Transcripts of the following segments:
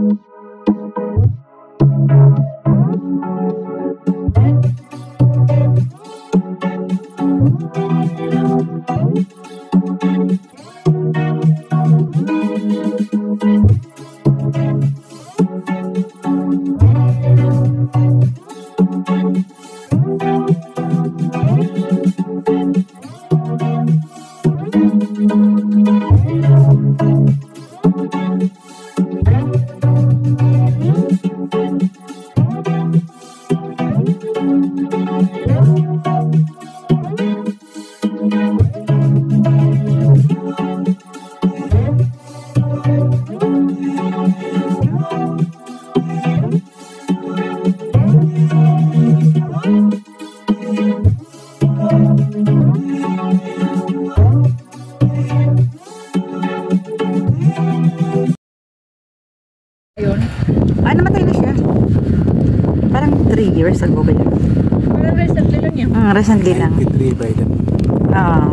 Ayun. Parang recently lang yun. Hmm, recently lang. 93 by then. Ah.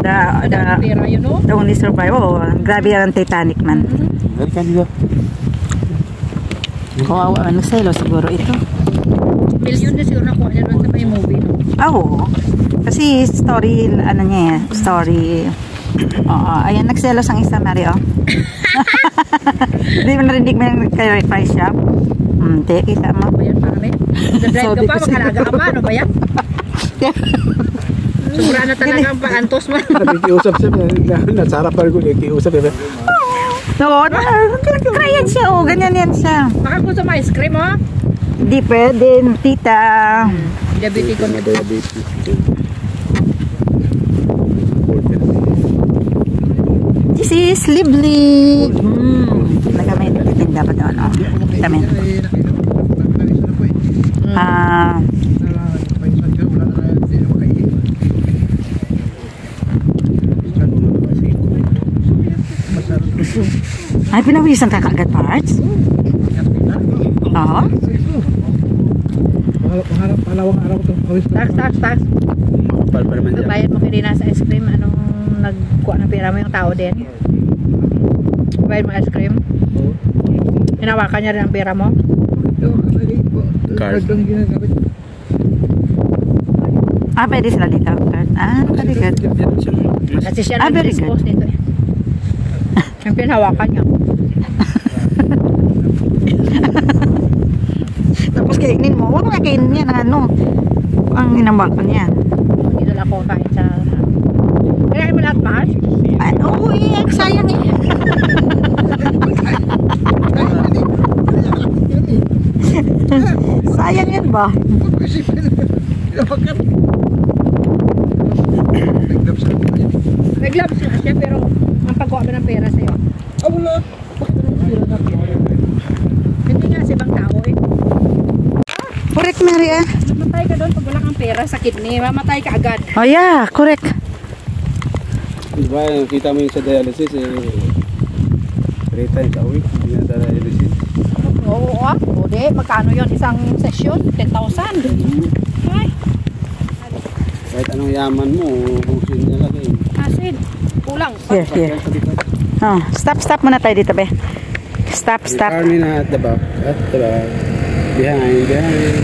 the, the, pera yun, no? the only survivor. Oh, grabe yan ang Titanic man. Balikan dito. Kawawa, ano selo siguro ito. Million na siguro nakuha niya sa may movie, no? Ah, Oo. Kasi story, ano niya eh, story. Oo, ayan, nagselos ang isa, Mario. Hindi mo narinig mo yung kay price shop? Hmm, te, kita mo. Ba yan, pare? Nag-drive Sabi ka pa, mag-alaga ka pa, ano ba yan? Sobra na talaga ang paantos mo. Nakikiusap siya. na- Nasa harapan ko, nakikiusap siya. Oo, kaya siya, oh, ganyan yan siya. Baka gusto mo ice cream, oh. Hindi pwede, tita. Diabetic ko na. Diabetes. This is Lively. Hmm, nagamay nagtitinda pa doon, oh. Kami. Ah, ay, pinawisan ka kaagad parts? Oo. Pangalawang araw ko itong Tax, tax, tax. Kapal pa naman siya. Bayad mo kay Rina sa ice cream, anong nagkuha ng pera mo yung tao din? Bayad mo ice cream? Hinawakan niya rin ang pera mo? Card. Ah, pwede sila dito. Ah, very good. Kasi siya Ah, nag-dispose nito eh. Yung pinahawakan niya. Tapos kainin mo. Huwag mo kainin yan. Ano? Ang hinawakan niya. Hindi na ako kain sa... Kinain mo lahat, Mars? Ay, oo, eh. Sayang eh. Sayang yan ba? May gloves nga siya, pero ang pagkuha mo ng pera sa'yo. Hindi nga si ibang tao eh. Correct, Mary ah. Mamatay ka doon pag wala kang pera sa kidney. Mamatay ka agad. Oh yeah, correct. Diba, kita mo yung sa dialysis eh. Three times a week. Hindi na dialysis. Oo, ah. O di, magkano yon Isang session? 10,000. Ay, Kahit anong yaman mo, kung sino niya lagi. acid. Kulang. Here, here. Oh, stop, stop muna tayo dito, be. Stop, stop. car na at the back. At the back. Behind, behind.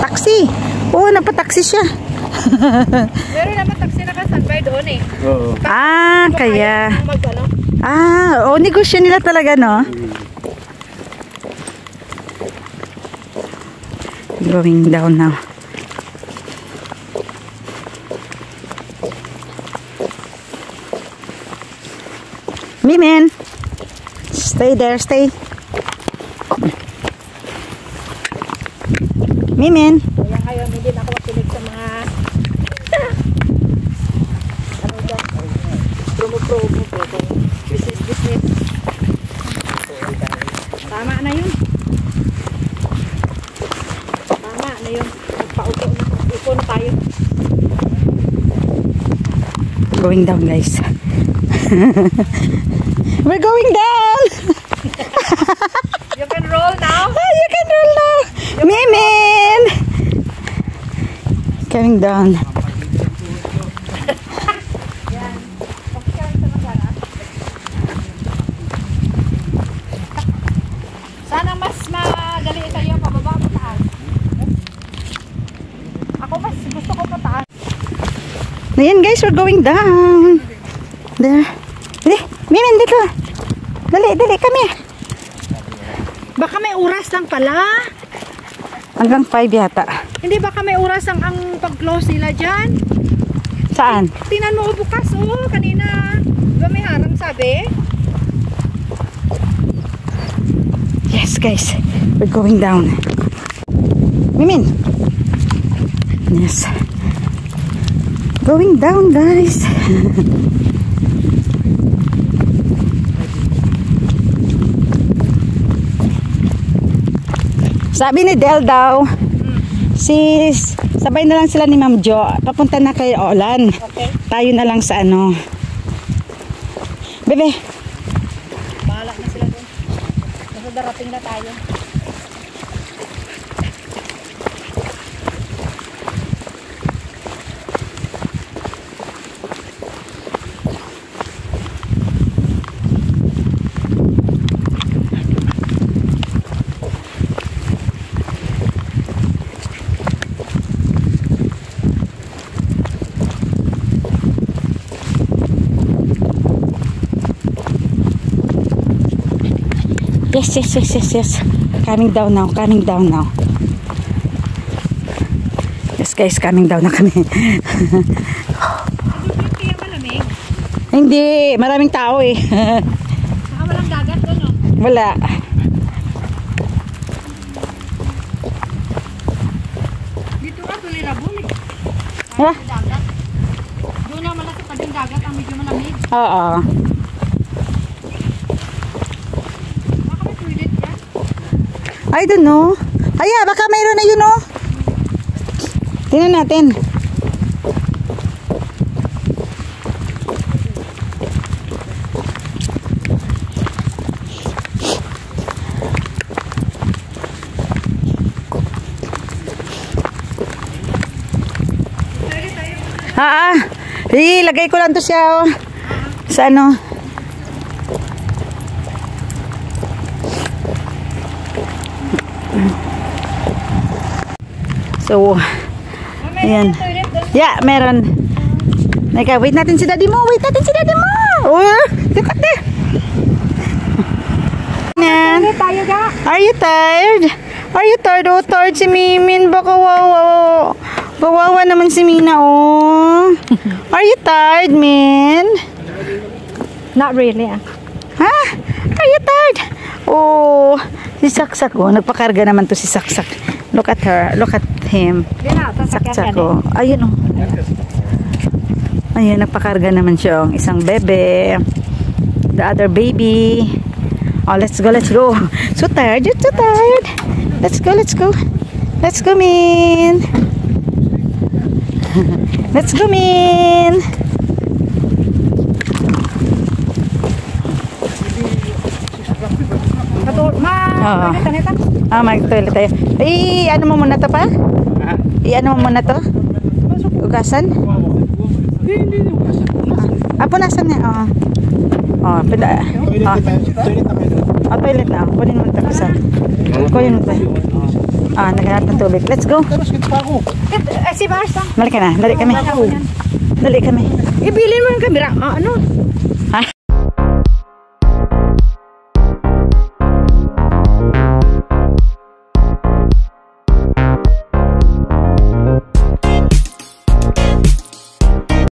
Taxi. Oo, napataxi siya. Pero naman taxi na ka-standby doon eh. Oo. Ah, kaya. Mag, ano, Ah, oh, negosyo nila talaga, no? Going down now. Mimin! Stay there, stay. Mimin! Kaya ngayon, hindi na ako makinig sa mga ano dyan, promo-promo po kung business business. Tama na yun. Tama na yun. Nagpaupo na tayo. Going down, guys. We're going down! You can roll now. Oh, you can roll now. Mimin! Coming down. Ayan guys, we're going down. There. Dali, Mimin, dito. Dali, dali kami. Baka may oras lang pala. Hanggang 5 yata. Hindi baka may oras ang, ang pag-close nila dyan. Saan? Tingnan mo oh, bukas oh, kanina. Diba may harang sabi? Yes, guys. We're going down. Mimin. Yes. Going down, guys. Sabi ni Del daw, sis, sabay na lang sila ni Ma'am Jo. Papunta na kay Olan. Okay. Tayo na lang sa ano. Bebe, Bahala na sila dun. Basta darating na tayo. Yes, yes, yes, yes, yes. Coming down now, coming down now. Yes guys, coming down na kami. Hindi, maraming tao eh. Saka walang dagat doon oh. Wala. Dito ka tulirabon eh. Ha? Doon naman sa tabing dagat ang medyo malamig. Oo. Baka may toilet yan. I don't know. Aya, baka mayroon na yun oh. Tingnan natin. Ah, ah. Ilagay ko lang to siya oh. Sa ano? So, ayan. Yeah, meron. Naka, wait natin si daddy mo. Wait natin si daddy mo. Oh, tikat na. Nan. Are you tired? Are you tired? Oh, tired si Mimin. Baka wawa. Kawawa naman si Mina, oh. Are you tired, Min? Not really ah. Ha? Are you tired? Oh, si Saksak, oh. Nagpakarga naman to si Saksak. Look at her. Look at him. Saksak, oh. Ayun, oh. Ayun, nagpakarga naman siya, oh. Isang bebe. The other baby. Oh, let's go, let's go. So tired, you're so tired. Let's go, let's go. Let's go, Min. let's go, Min. Oo. na. Ah, mag-toilet tayo. Eh, ano mo muna to pa? I ano mo muna to? Ugasan? Ah, punasan niya. Oo. Oh, pwede. Oh, oh, toilet na. Kunin mo ito isa. Kunin mo ito. Ah, naghanap ng tubig. Let's go. Eh, si Barsa. Dali ka na. Dali kami. Dali kami. Ibilin mo yung camera. Ah, ano?